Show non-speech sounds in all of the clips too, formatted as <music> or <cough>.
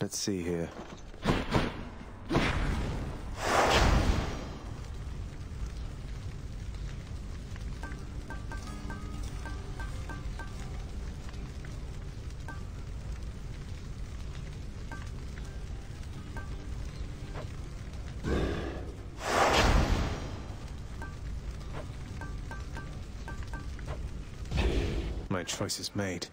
Let's see here. My choice is made.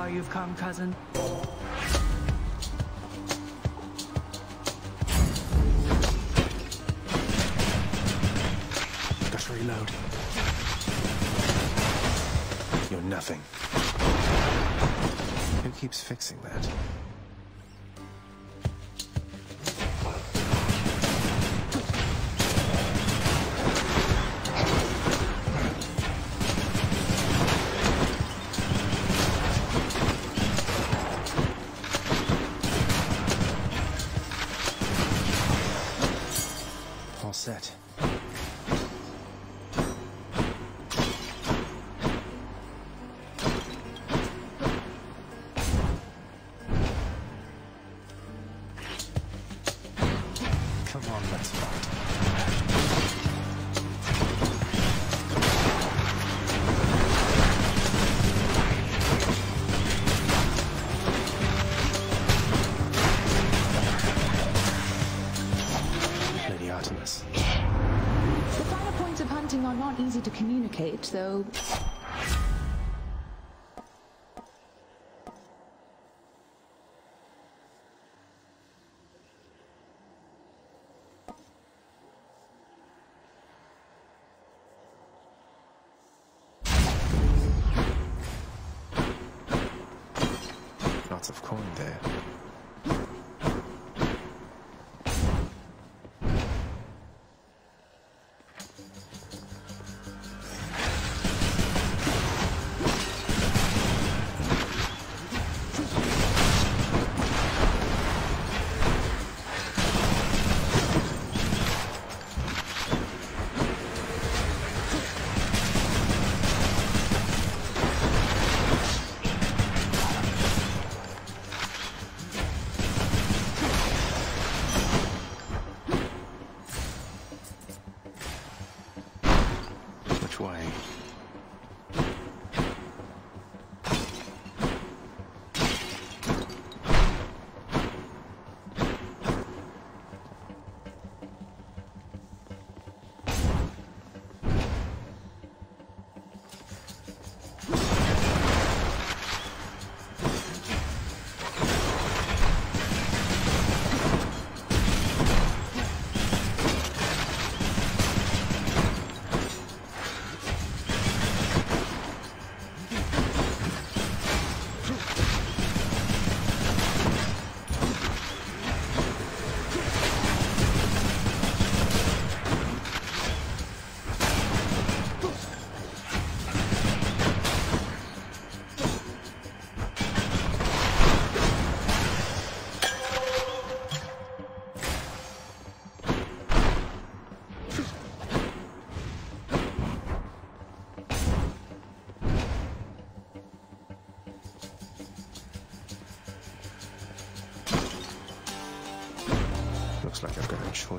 far you've come, cousin. Just reload. You're nothing. Who keeps fixing that? though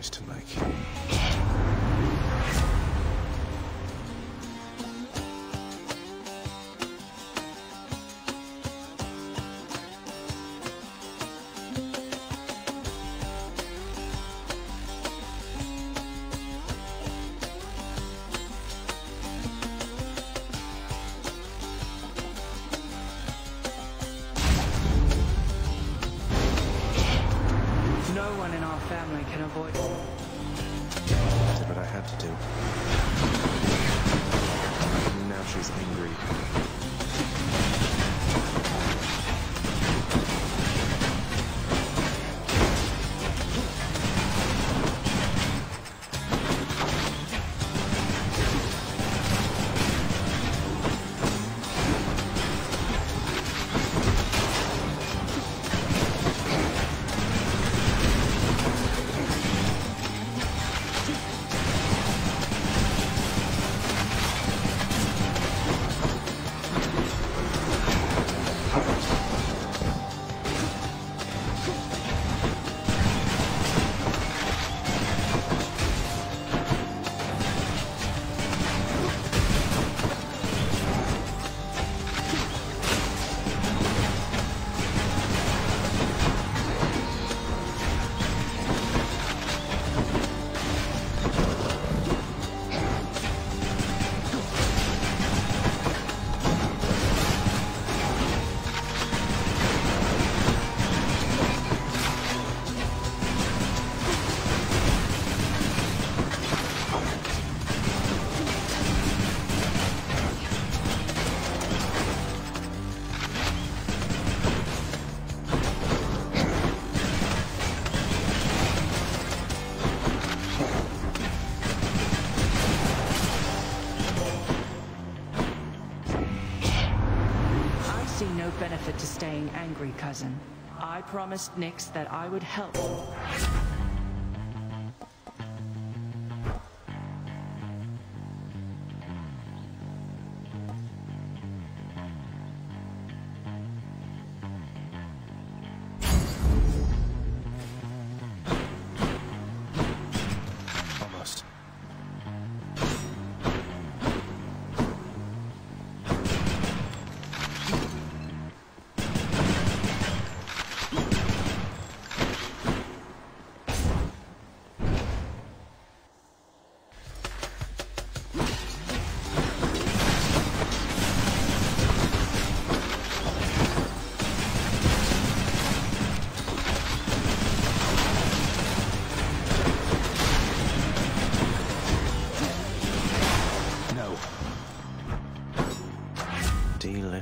choice to make. Cousin. I promised Nyx that I would help.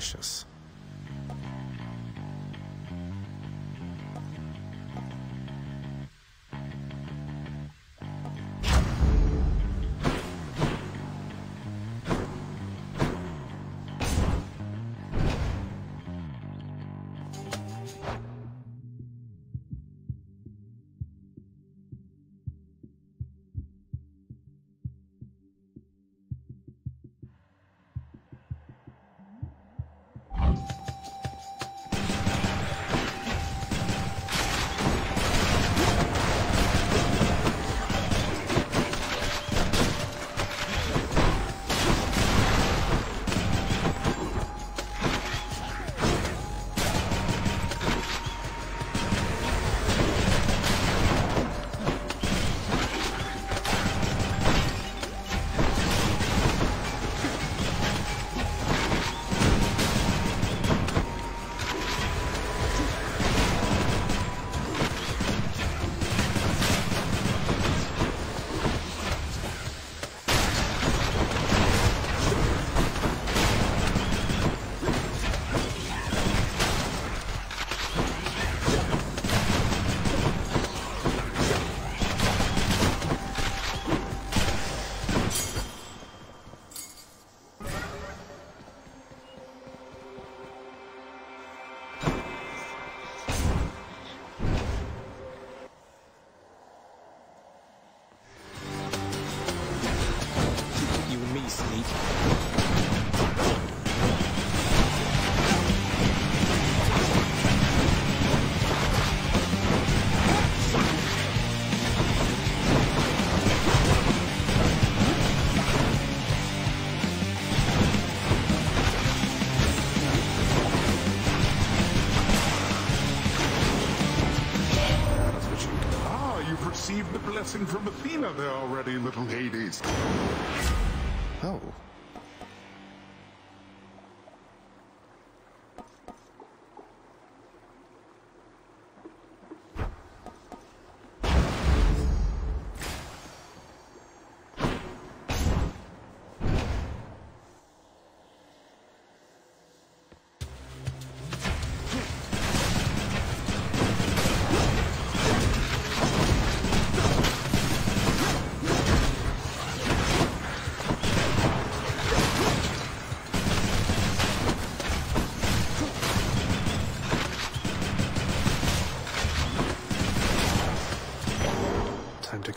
Delicious. There already, little Hades.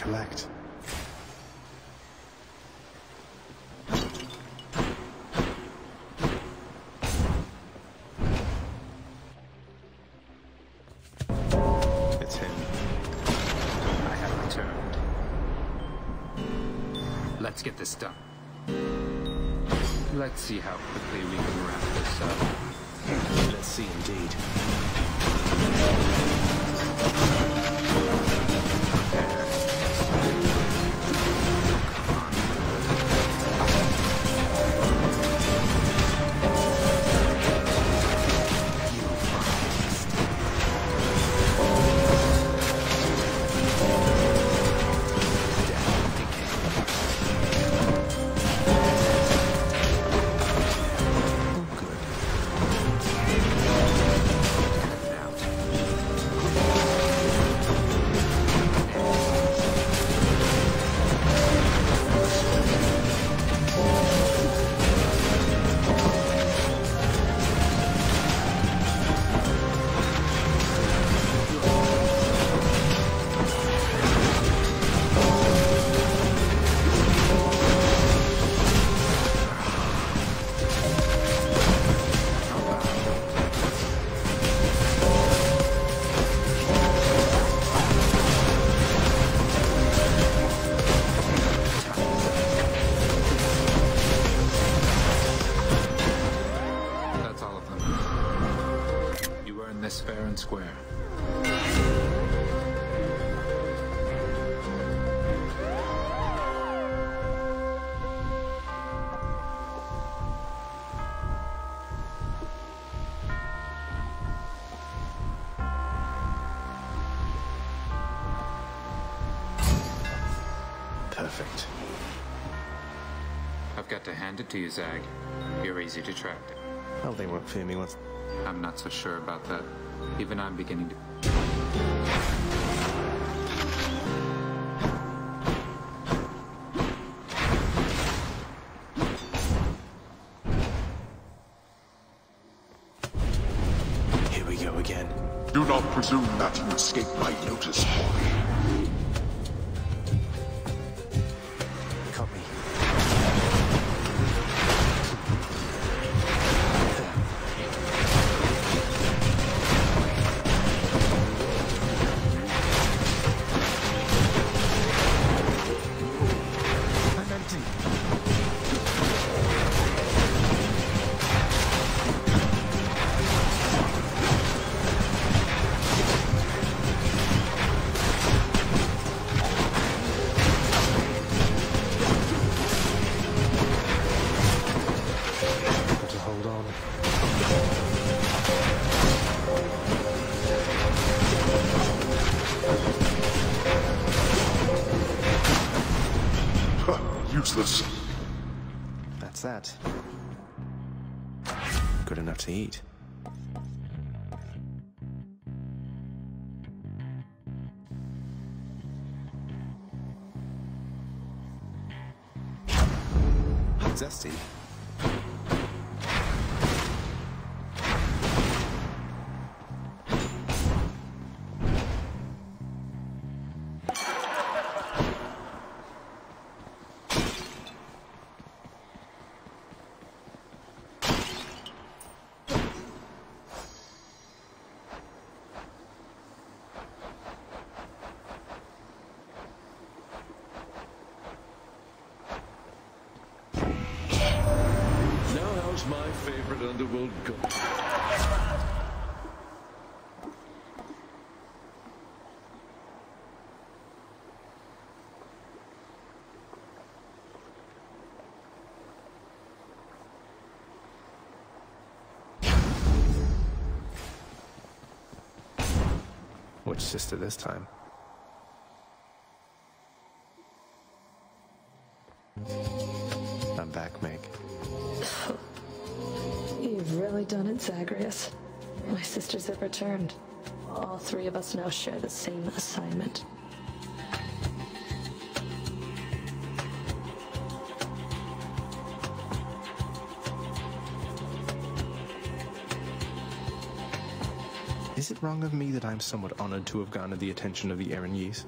Collect. It's him. I have returned. Let's get this done. Let's see how quickly we can wrap this up. Let's see indeed. I've to hand it to you, Zag. You're easy to track. Well, they won't fear me once. I'm not so sure about that. Even I'm beginning to. Here we go again. Do not presume that you escaped my notice, boy. Good enough to eat. Zesty. Sister this time? I'm back, Meg. <sighs> You've really done it, Zagreus. My sisters have returned. All three of us now share the same assignment. Wrong of me that I'm somewhat honored to have garnered the attention of the Erinyes?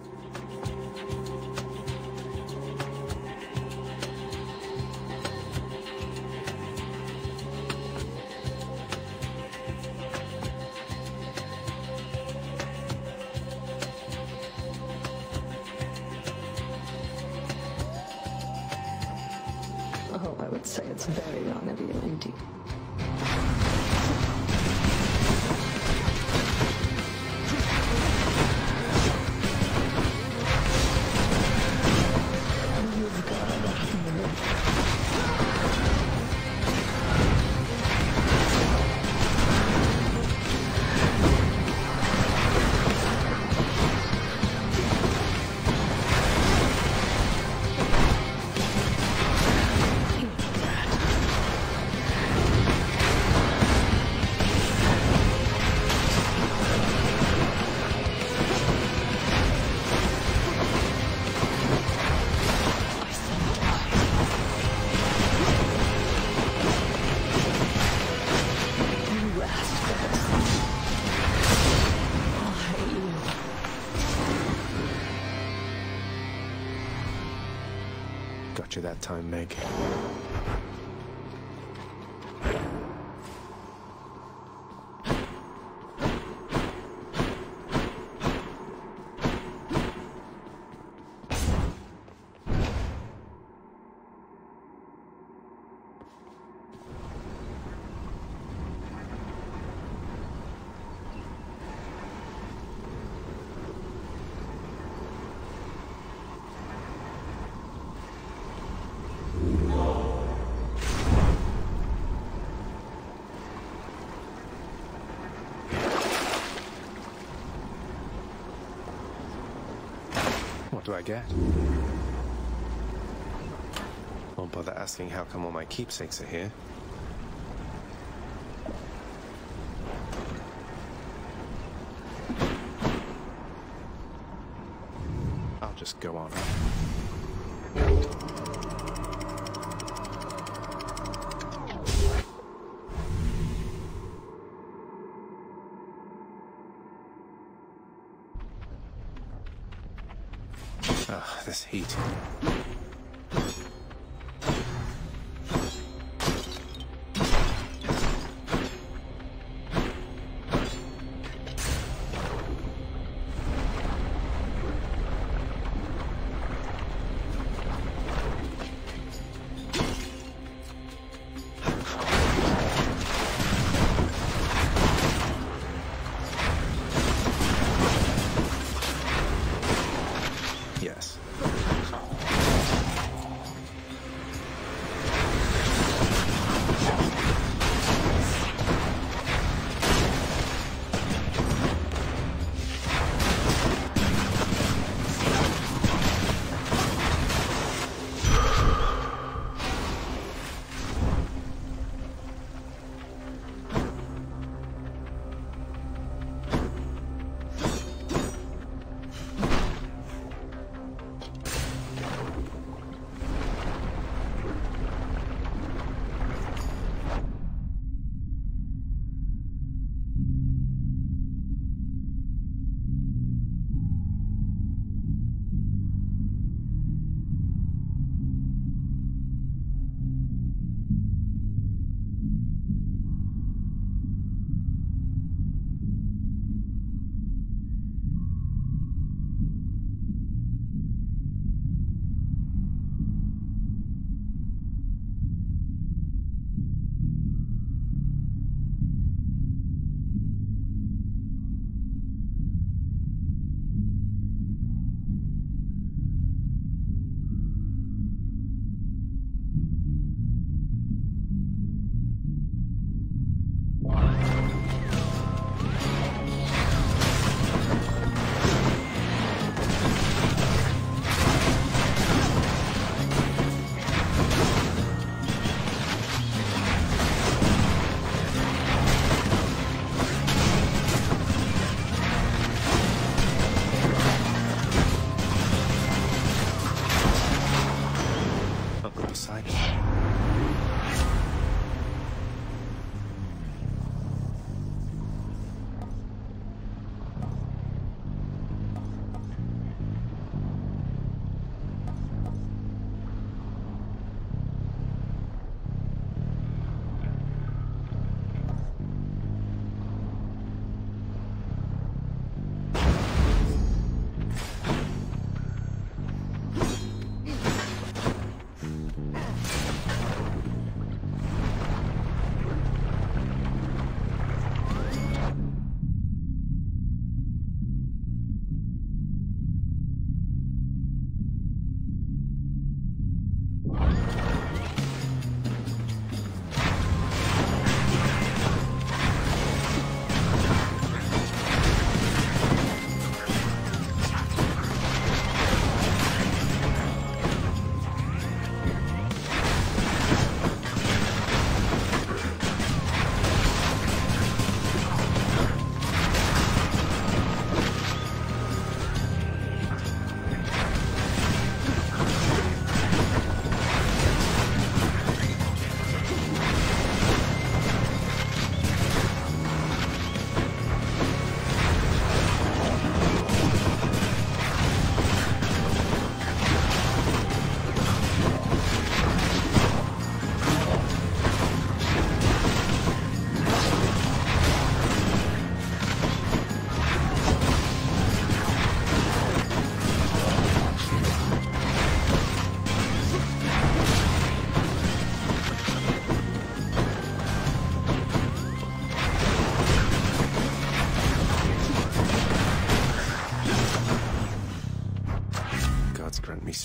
You that time, Meg. What do I get? Won't bother asking how come all my keepsakes are here. I'll just go on. Heat.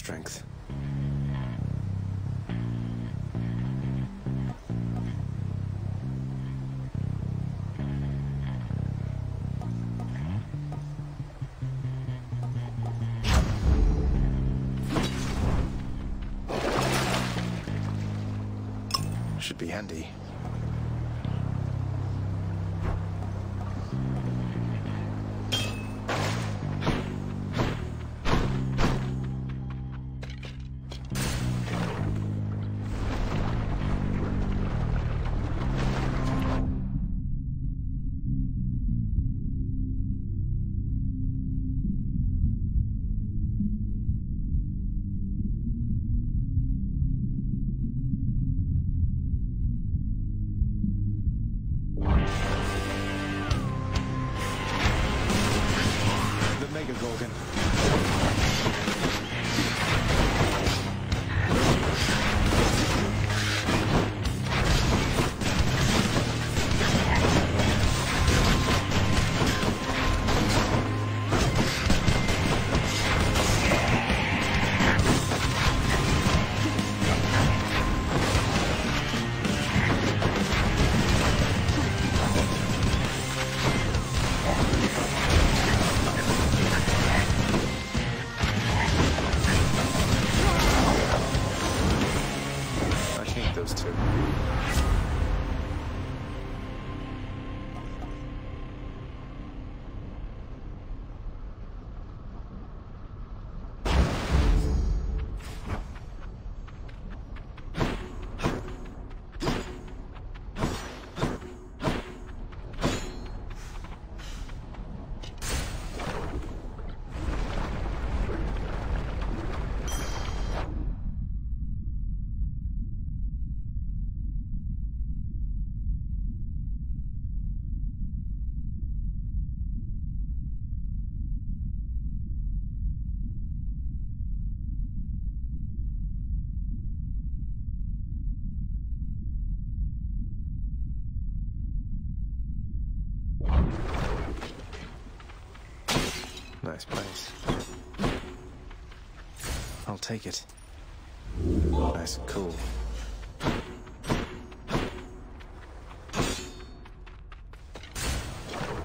strength. Should be handy. Nice place. I'll take it. Nice and cool.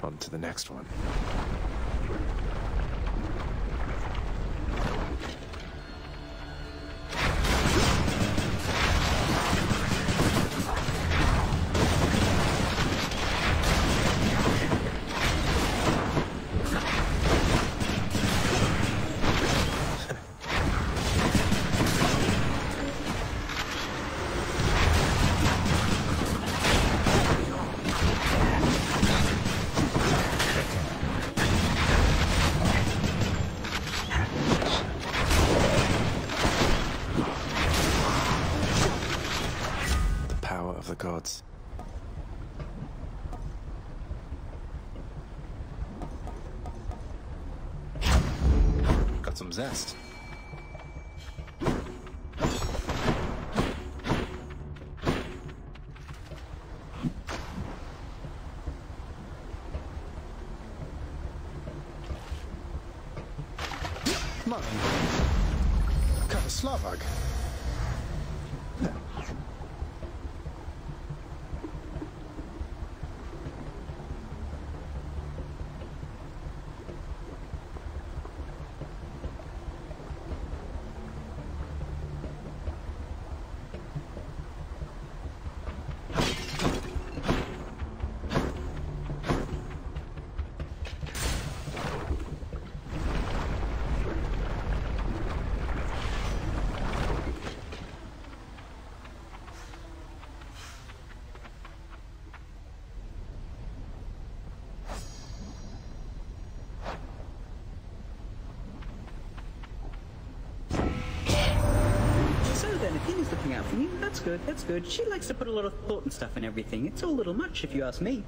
On to the next one. Zest. Mine. Cut a Slavag. So then, if Tina's looking out for you, that's good, that's good. She likes to put a lot of thought and stuff in everything. It's all a little much, if you ask me.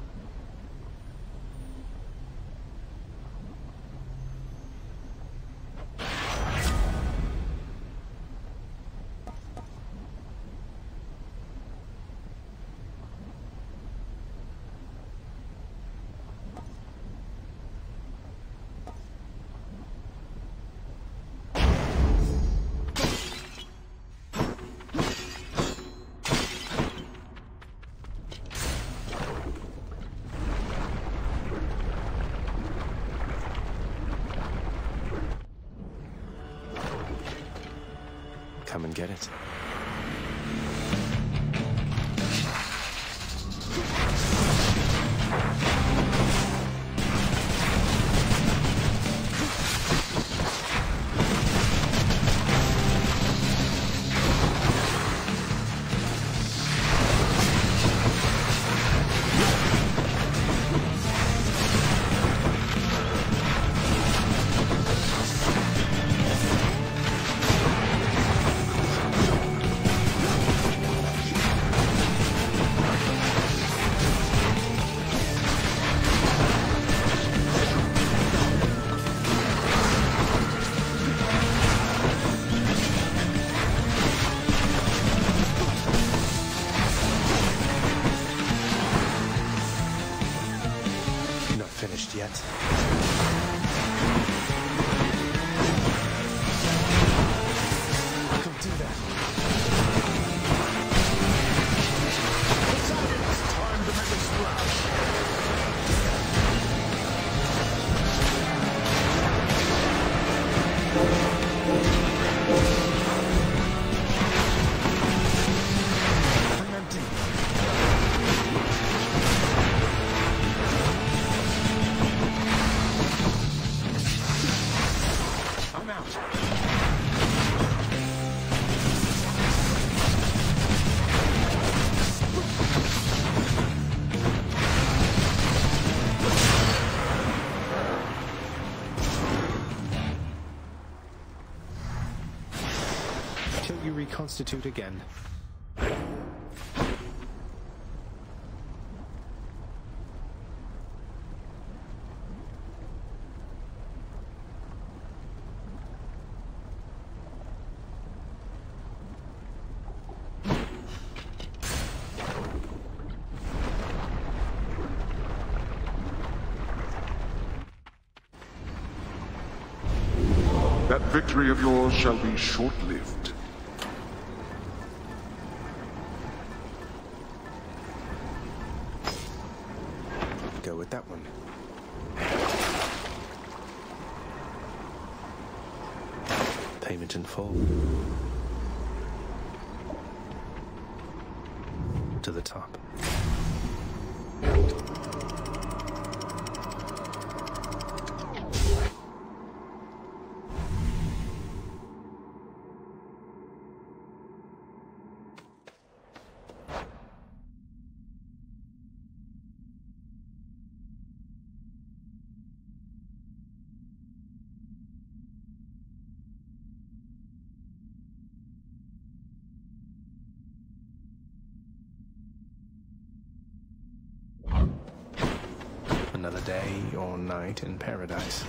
Reconstitute again. That victory of yours shall be short-lived. To the top. Another day or night in paradise.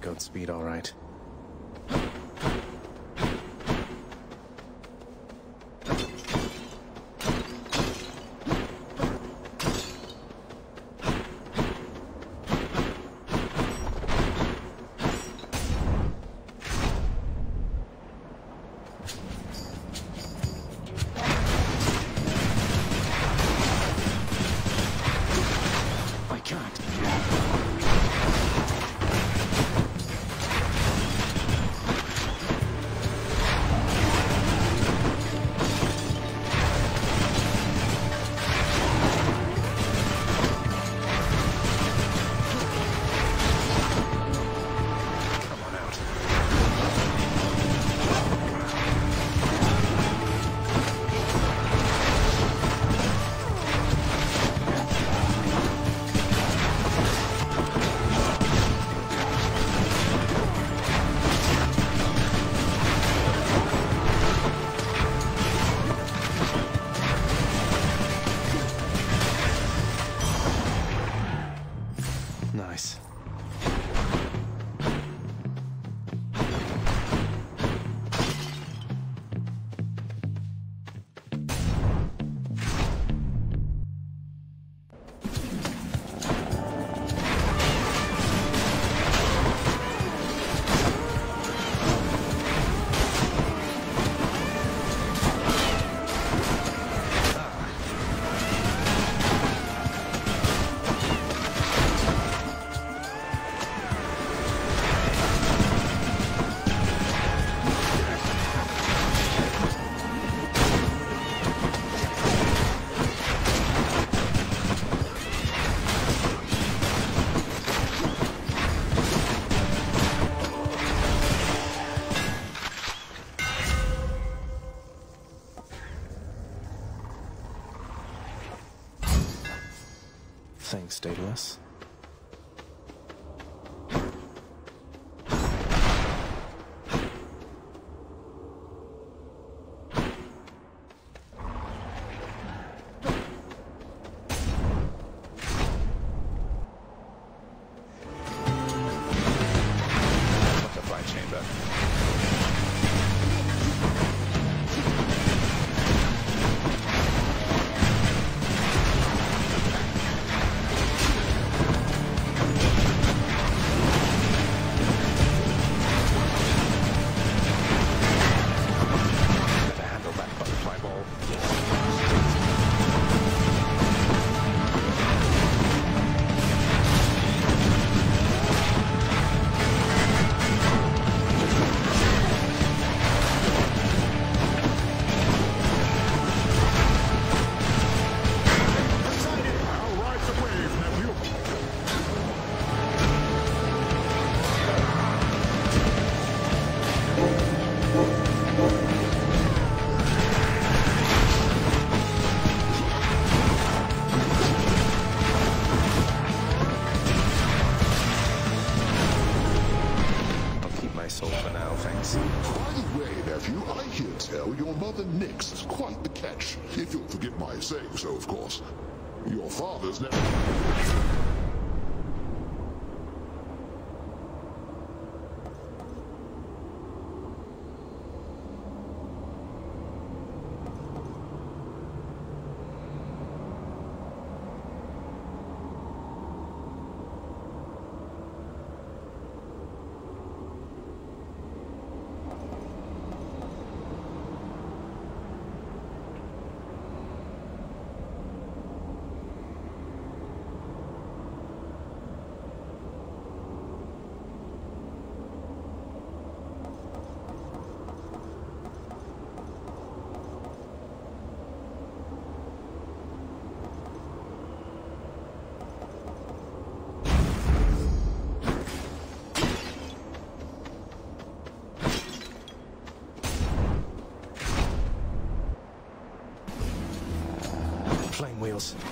Godspeed, all right. Thanks, Your father's never...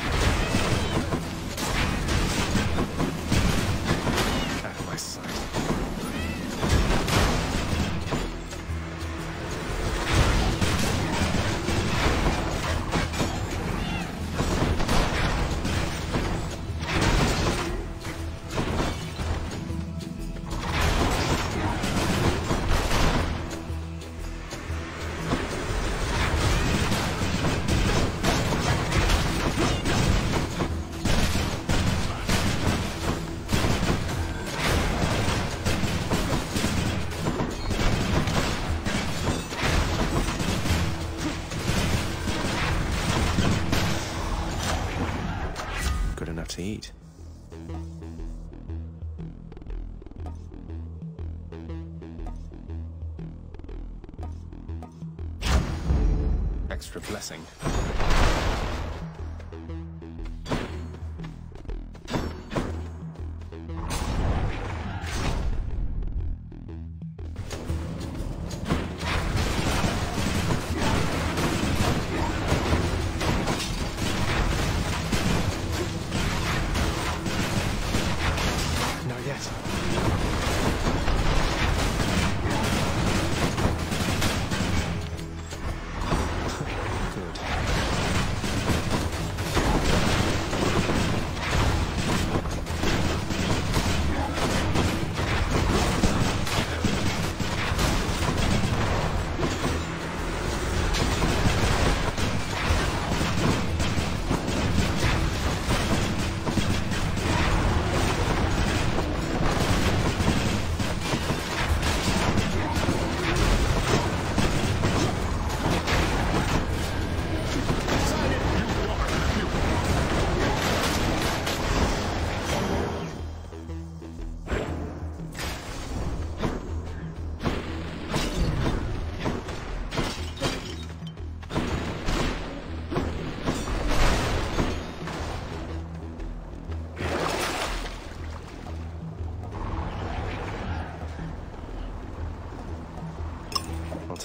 Extra blessing.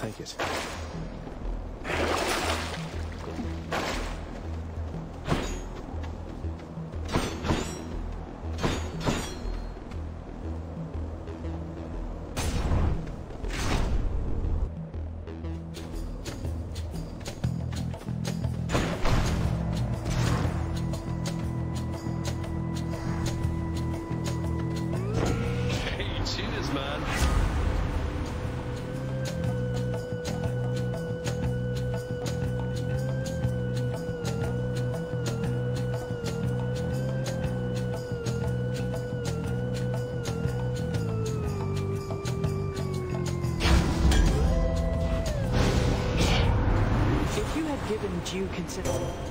Take it. Would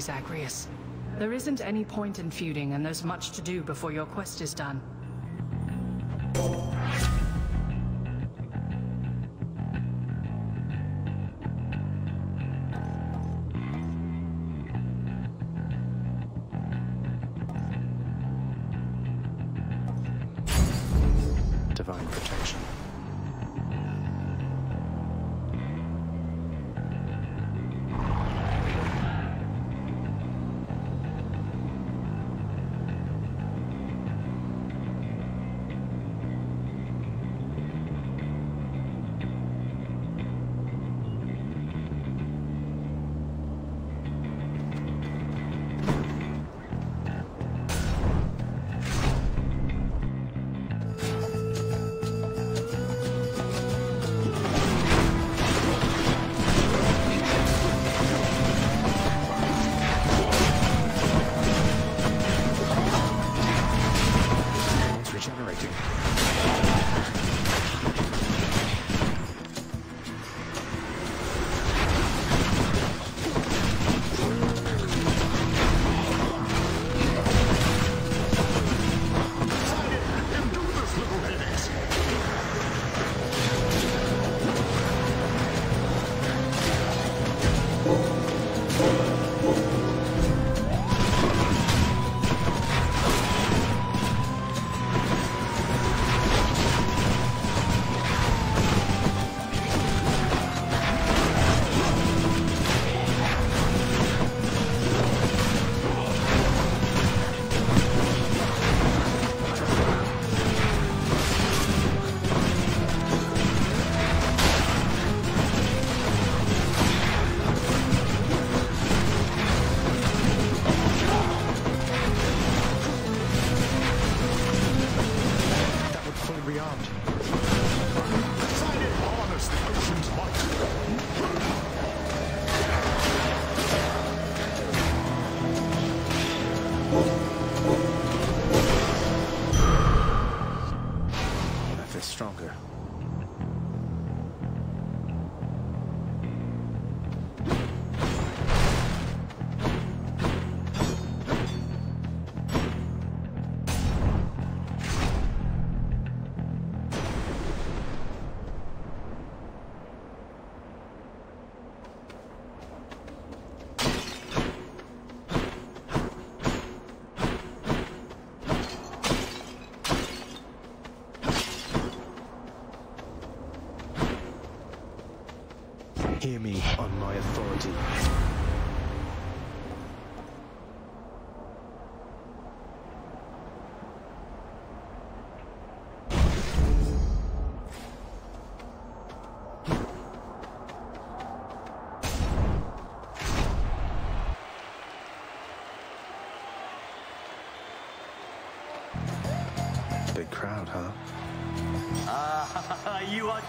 Zagreus. There isn't any point in feuding, and there's much to do before your quest is done.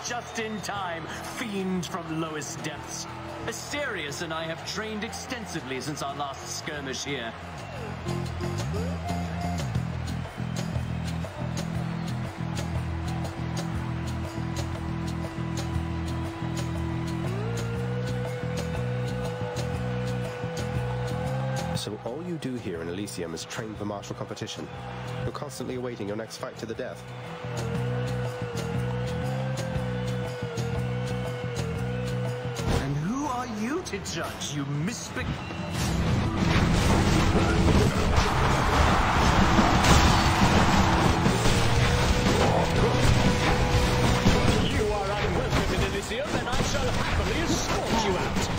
Just in time, fiend from lowest depths. Asterius and I have trained extensively since our last skirmish here. So all you do here in Elysium is train for martial competition. You're constantly awaiting your next fight to the death. To judge, you misbe... You are unwelcome in Elysium, and I shall happily escort you out.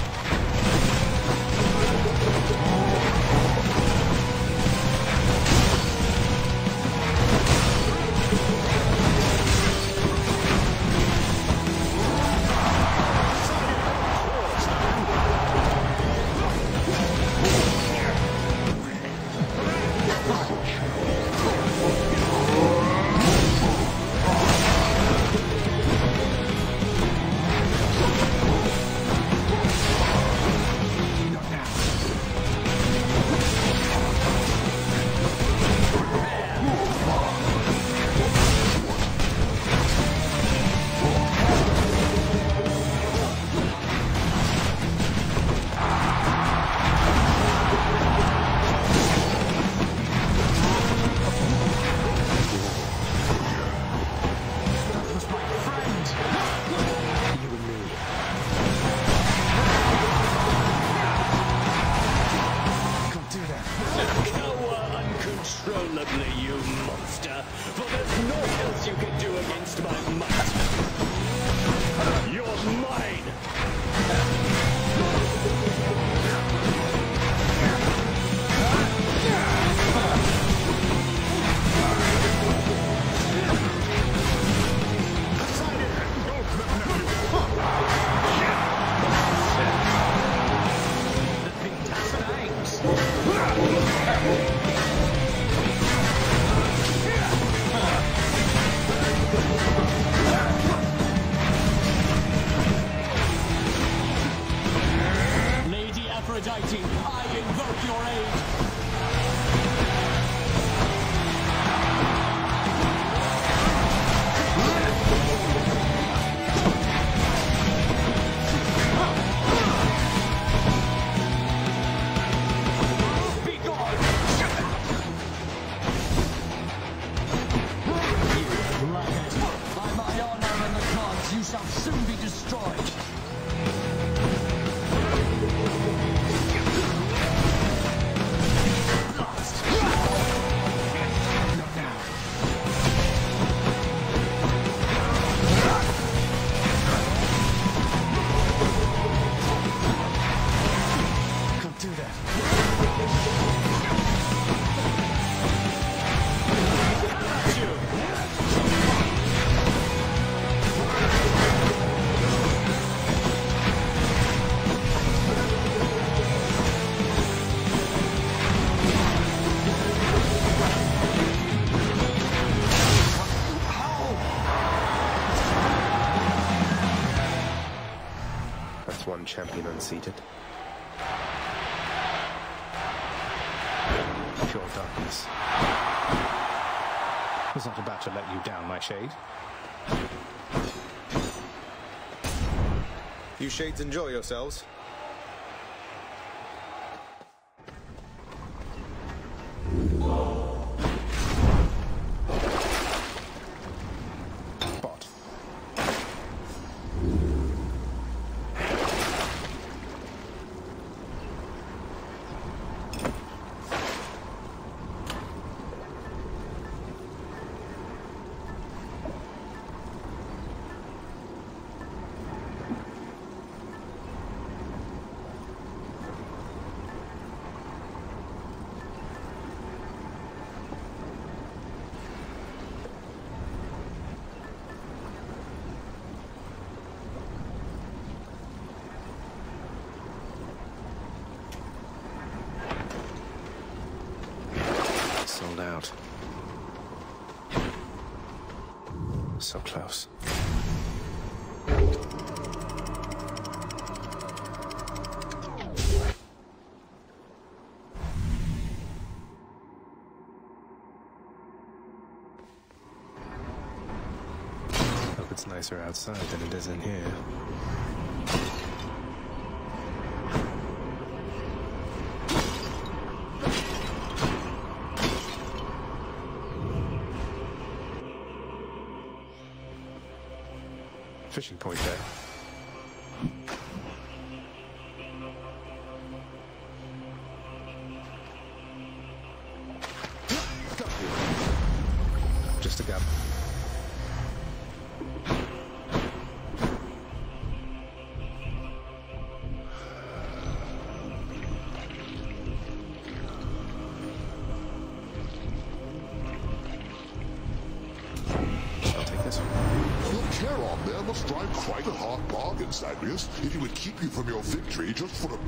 Champion unseated. Pure darkness. Was not about to let you down, my shade. You shades enjoy yourselves. Nicer outside than it is in here. Fishing point there. Just a gap. If he would keep you from your victory just for a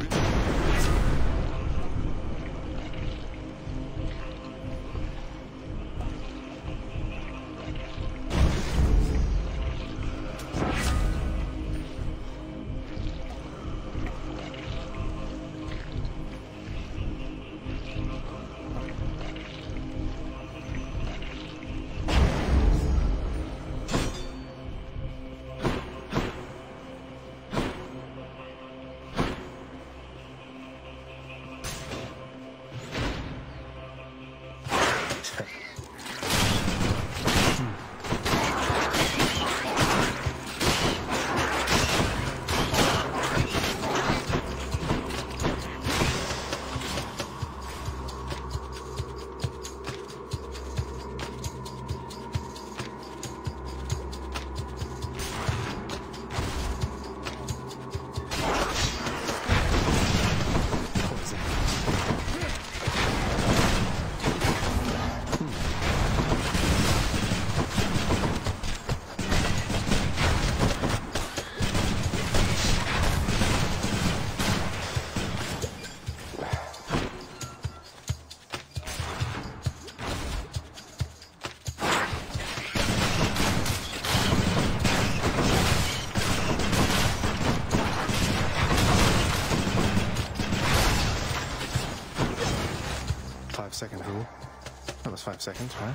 Five second rule. That was five seconds, right?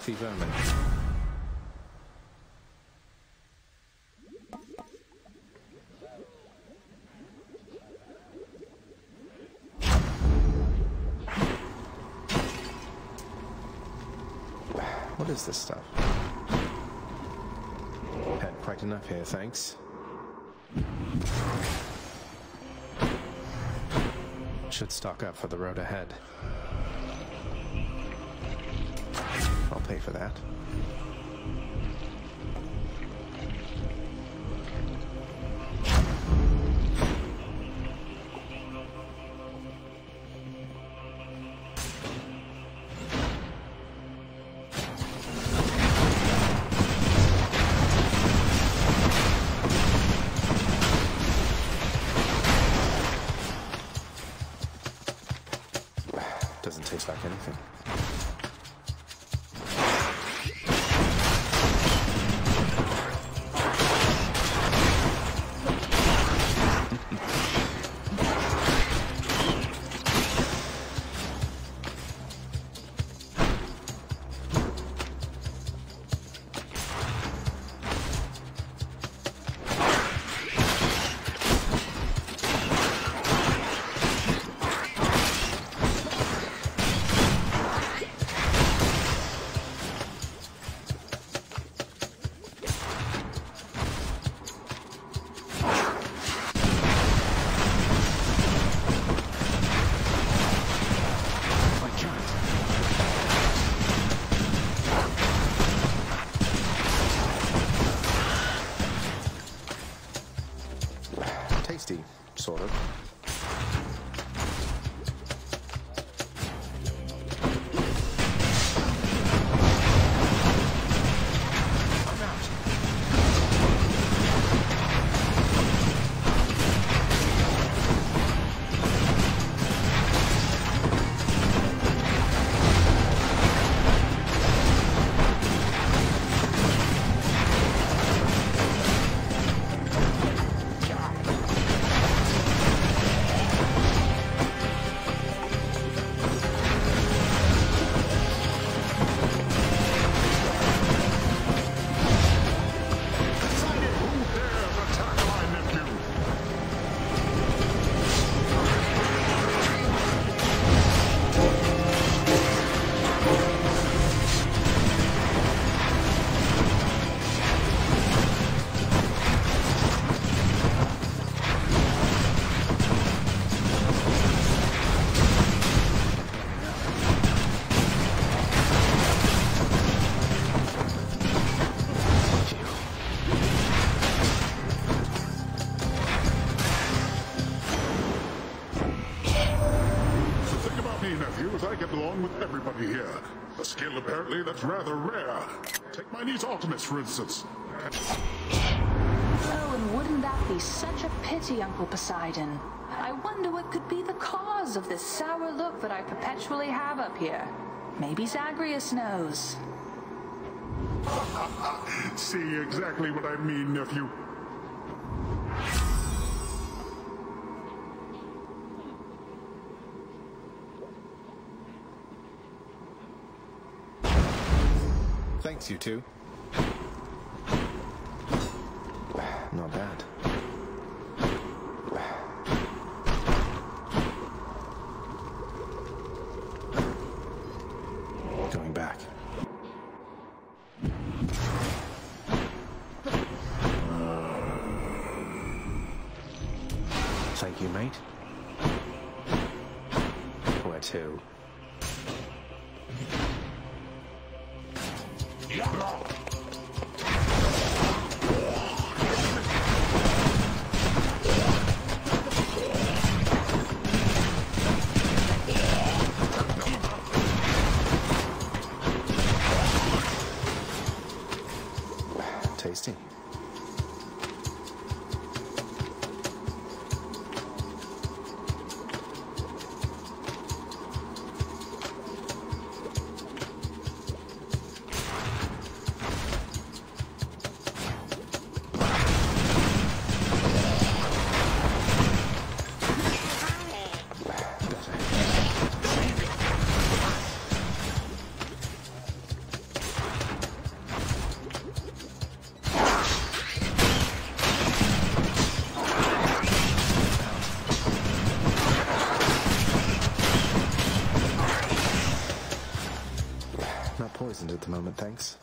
Wealthy vermin. What is this stuff? Had quite enough here, thanks. Should stock up for the road ahead. Pay for that. Tasty, sort of. That's rather rare. Take my niece Artemis, for instance. Oh, and wouldn't that be such a pity, Uncle Poseidon? I wonder what could be the cause of this sour look that I perpetually have up here. Maybe Zagreus knows. <laughs> See exactly what I mean, nephew. Thanks, you two. Thanks.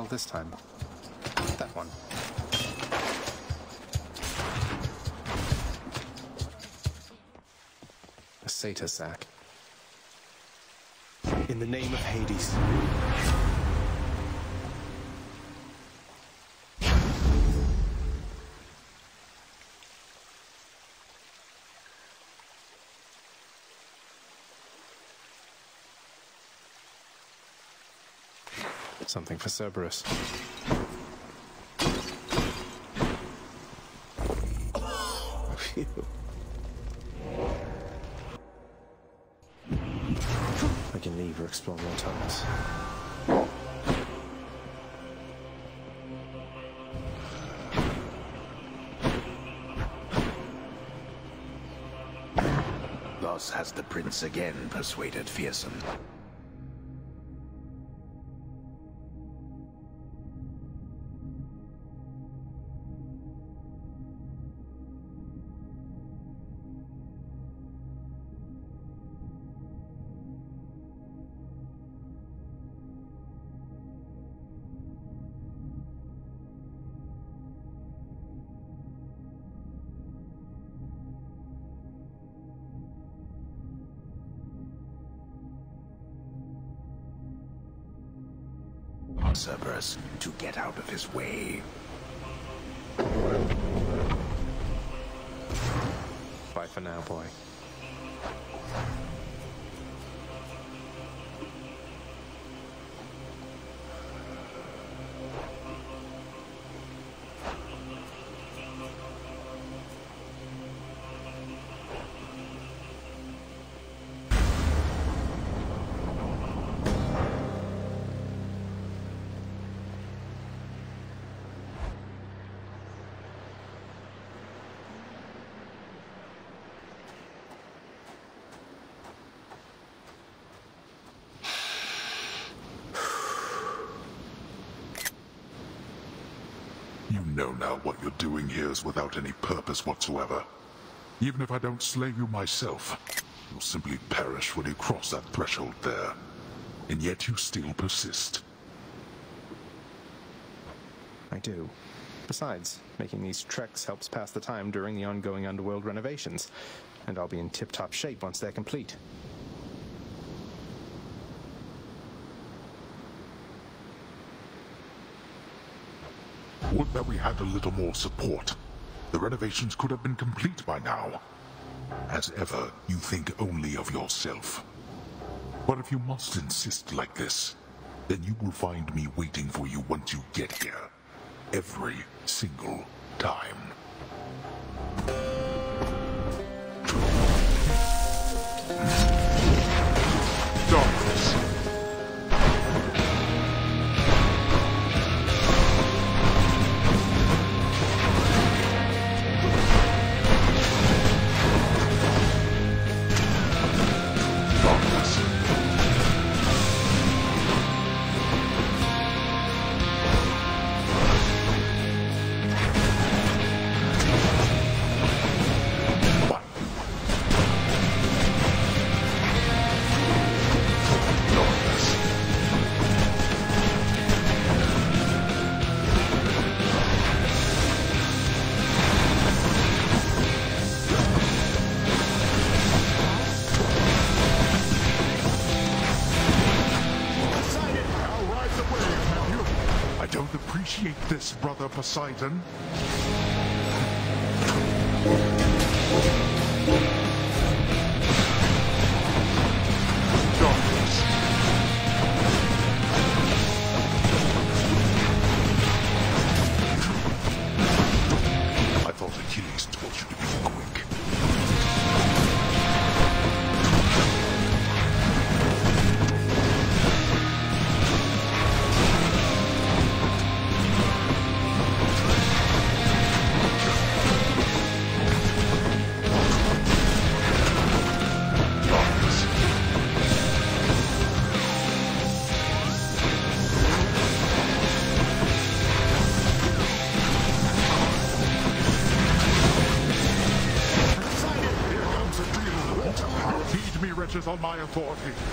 Well this time? That one. A satyr sack. In the name of Hades. Something for Cerberus. Phew. <laughs> I can leave or explore more tunnels. Thus has the prince again persuaded Fearsome. Cerberus to get out of his way. Bye for now, boy. Now what you're doing here is without any purpose whatsoever. Even if I don't slay you myself, you'll simply perish when you cross that threshold there. And yet you still persist. I do. Besides, making these treks helps pass the time during the ongoing underworld renovations, and I'll be in tip-top shape once they're complete. That we had a little more support. The renovations could have been complete by now. As ever, you think only of yourself. But if you must insist like this, then you will find me waiting for you once you get here. Every single time. Don't appreciate this, brother Poseidon. On my authority.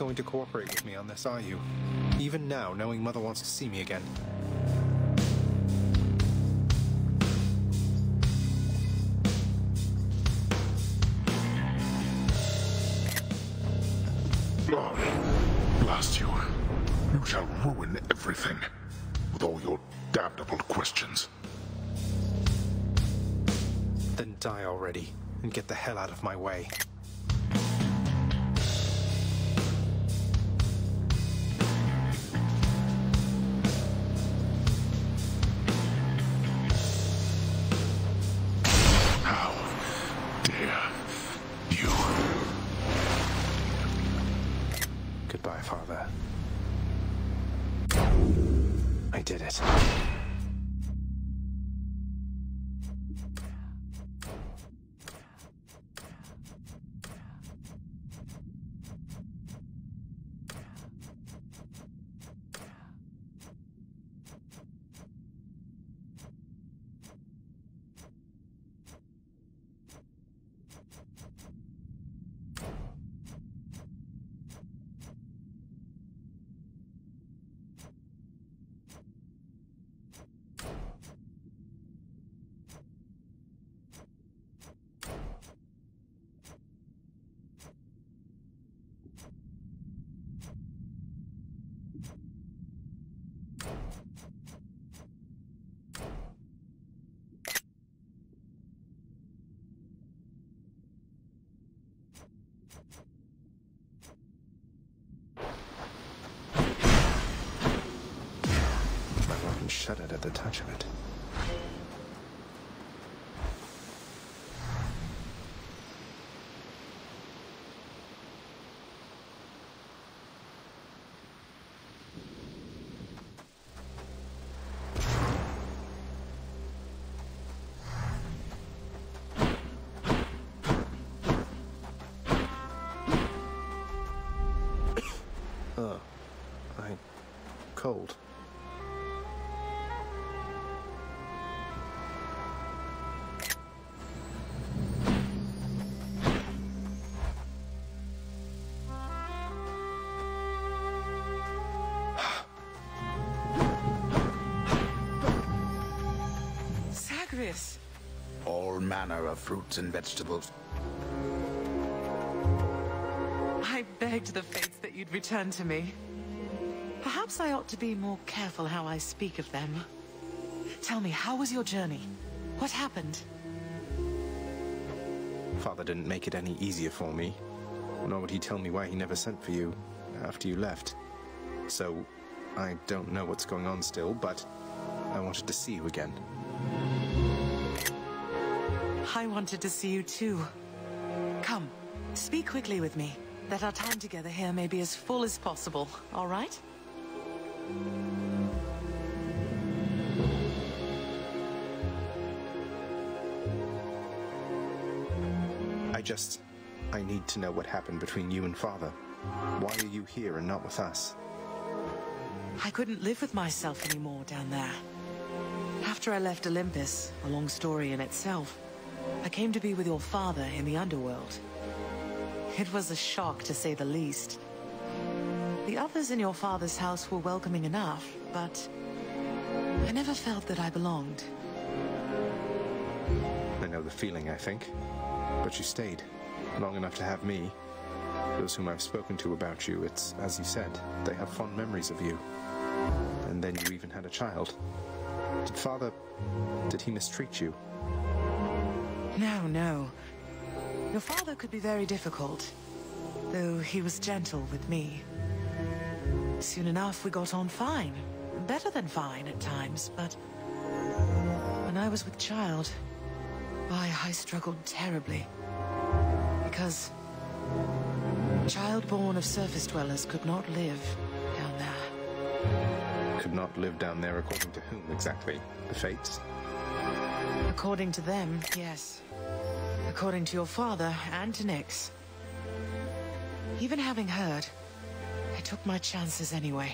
Going to cooperate with me on this, are you? Even now, knowing Mother wants to see me again. Blast you. You shall ruin everything. With all your damnable questions. Then die already, and get the hell out of my way. My weapon shuddered at the touch of it. Manner of fruits and vegetables. I begged the fates that you'd return to me. Perhaps I ought to be more careful how I speak of them. Tell me, how was your journey? What happened? Father didn't make it any easier for me. Nor would he tell me why he never sent for you after you left. So, I don't know what's going on still, but I wanted to see you again. I wanted to see you too. Come, speak quickly with me, that our time together here may be as full as possible, all right? I just. I need to know what happened between you and Father. Why are you here and not with us? I couldn't live with myself anymore down there. After I left Olympus, a long story in itself, I came to be with your father in the underworld. It was a shock, to say the least. The others in your father's house were welcoming enough, but I never felt that I belonged. I know the feeling, I think. But you stayed. Long enough to have me. Those whom I've spoken to about you, it's as you said, they have fond memories of you. And then you even had a child. Did Father. did he mistreat you? No, no. Your father could be very difficult, though he was gentle with me. Soon enough, we got on fine. Better than fine at times, but when I was with child, why, I struggled terribly. Because child born of surface dwellers could not live down there. Could not live down there according to whom exactly? The fates? According to them, yes. According to your father and to Nyx. Even having heard, I took my chances anyway.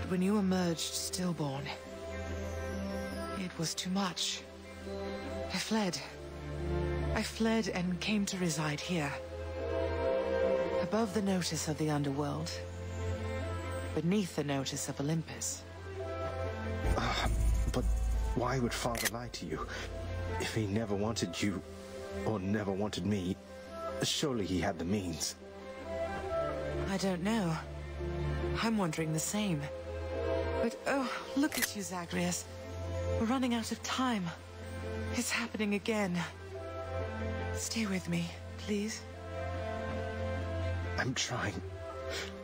But when you emerged stillborn, it was too much. I fled. I fled and came to reside here. Above the notice of the underworld. beneath the notice of Olympus. Why would Father lie to you? If he never wanted you, or never wanted me, surely he had the means. I don't know. I'm wondering the same. But oh, look at you, Zagreus. We're running out of time. It's happening again. Stay with me, please. I'm trying,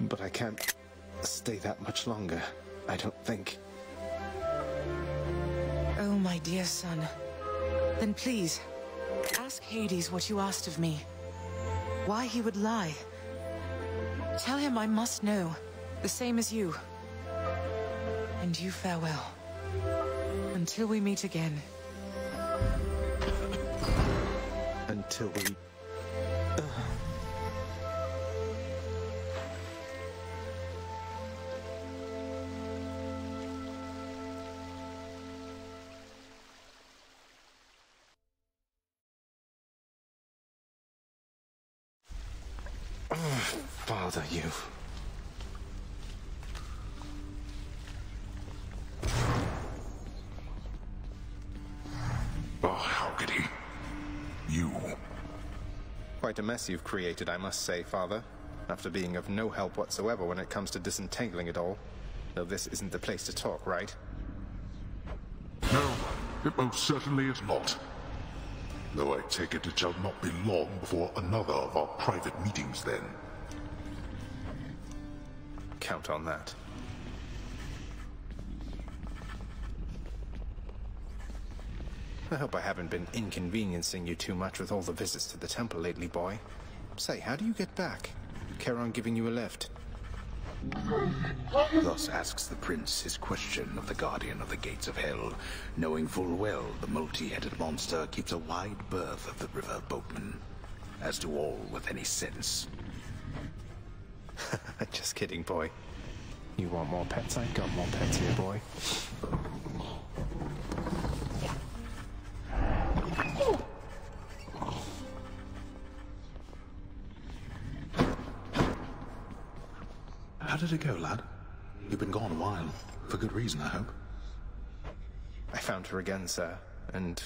but I can't stay that much longer, I don't think. My dear son. Then please, ask Hades what you asked of me. Why he would lie. Tell him I must know, the same as you. And you farewell. Until we meet again. Until we... Uh... mess you've created, I must say, Father. After being of no help whatsoever when it comes to disentangling it all. Though this isn't the place to talk, right? No, it most certainly is not. Though I take it it shall not be long before another of our private meetings then. Count on that. I hope I haven't been inconveniencing you too much with all the visits to the temple lately, boy. Say, how do you get back? Charon giving you a lift? Thus asks the prince his question of the guardian of the gates of hell, knowing full well the multi-headed monster keeps a wide berth of the river boatman. As do all with any sense. <laughs> Just kidding, boy. You want more pets? I got more pets here, boy. Did it go, lad? You've been gone a while. For good reason, I hope. I found her again, sir, and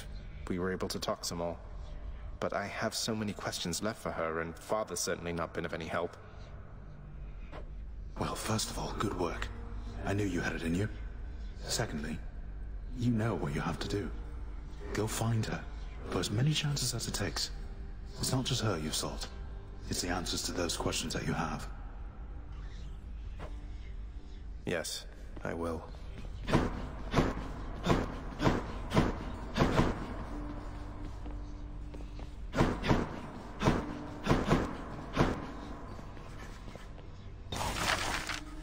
we were able to talk some more. But I have so many questions left for her, and Father's certainly not been of any help. Well, first of all, good work. I knew you had it in you. Secondly, you know what you have to do. Go find her, for as many chances as it takes. It's not just her you've sought. It's the answers to those questions that you have. Yes, I will.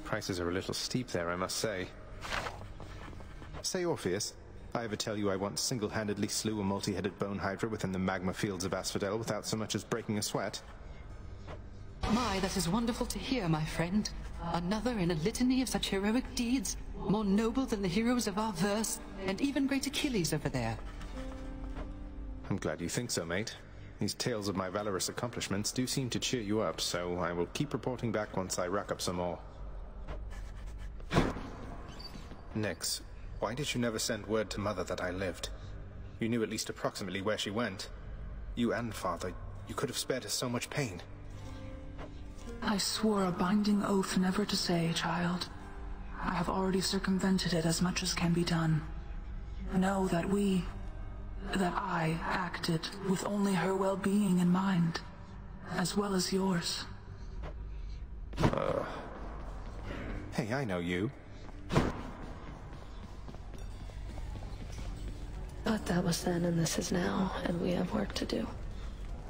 Prices are a little steep there, I must say. Say, Orpheus, I ever tell you I once single-handedly slew a multi-headed bone hydra within the magma fields of Asphodel without so much as breaking a sweat? My, that is wonderful to hear, my friend. Another in a litany of such heroic deeds, more noble than the heroes of our verse, and even great Achilles over there. I'm glad you think so, mate. These tales of my valorous accomplishments do seem to cheer you up, so I will keep reporting back once I rack up some more. Nyx, why did you never send word to Mother that I lived? You knew at least approximately where she went. You and Father, you could have spared us so much pain. I swore a binding oath never to say, child. I have already circumvented it as much as can be done. Know that we, that I acted with only her well-being in mind, as well as yours. Uh. Hey, I know you. But that was then and this is now, and we have work to do.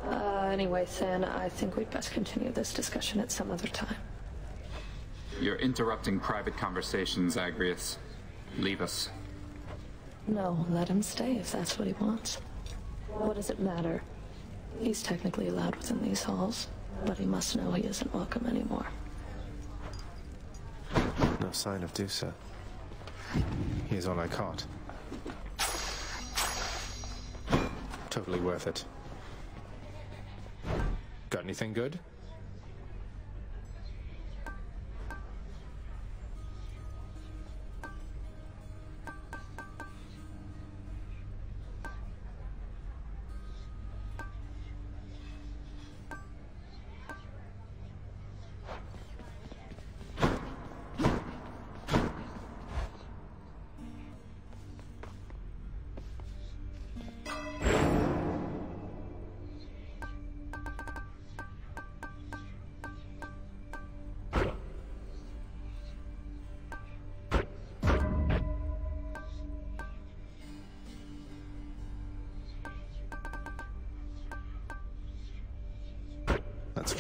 Uh, anyway, Than, I think we'd best continue this discussion at some other time. You're interrupting private conversations, Zagreus. Leave us. No, let him stay if that's what he wants. What does it matter? He's technically allowed within these halls, but he must know he isn't welcome anymore. No sign of Dusa. Here's all I caught. Totally worth it. Got anything good?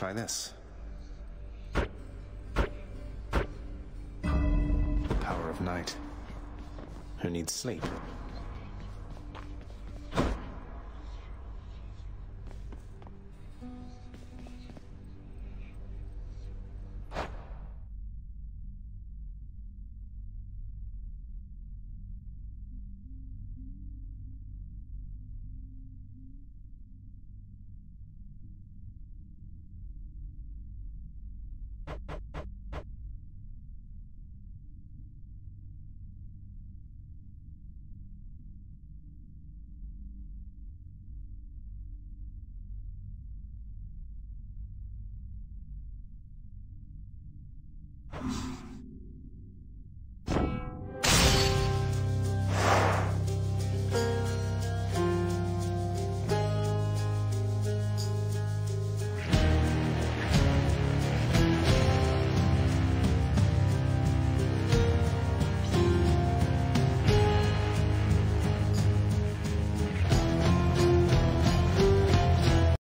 Try this. Power of night. Who needs sleep?